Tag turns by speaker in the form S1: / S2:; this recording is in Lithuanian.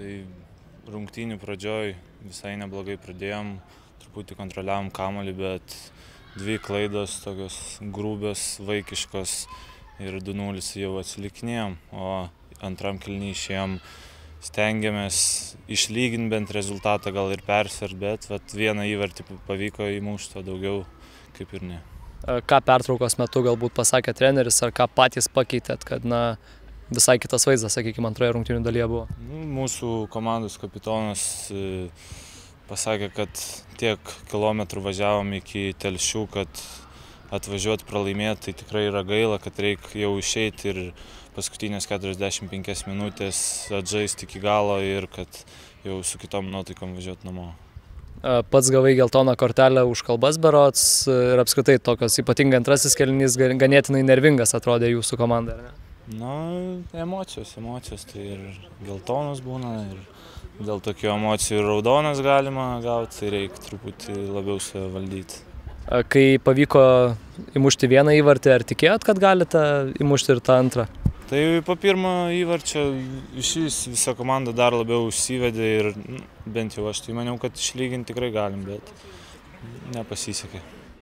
S1: Tai rungtynių pradžioj visai neblogai pradėjom, truputį kontroliavom kamolį, bet dvi klaidos tokios grūbios, vaikiškos ir 2-0 jau atsilikinėjom, o antram kilny išėjom, stengiamės išlyginti bent rezultatą, gal ir persvert, bet vat, vieną įvartį pavyko įmušti, o daugiau kaip ir ne.
S2: Ką pertraukos metu galbūt pasakė treneris, ar ką patys pakeitėt, kad na, visai kitas vaizdas, sakykime, antroje rungtynių dalyje buvo?
S1: Nu, mūsų komandos kapitonas e, pasakė, kad tiek kilometrų važiavom iki telšių, kad atvažiuoti pralaimėti, tai tikrai yra gaila, kad reikia jau išeiti ir paskutinės 45 minutės atžaisti iki galo ir kad jau su kitom nuotaikom važiuoti namo.
S2: Pats gavai geltoną kortelę už kalbas berots ir apskritai tokios ypatingai antrasis kelnys ganėtinai nervingas atrodė jūsų komandai, ar ne?
S1: Na, emocijos, emocijos, tai ir geltonas būna, ir dėl tokių emocijų ir raudonas galima gauti, tai reikia truputį labiau save valdyti.
S2: Kai pavyko įmušti vieną įvartį, ar tikėjot, kad galite įmušti ir tą antrą?
S1: Tai po pirmo įvarčio iš vis visa komanda dar labiau užsivedė ir bent jau aš tai maniau, kad išlyginti tikrai galim, bet nepasisekė.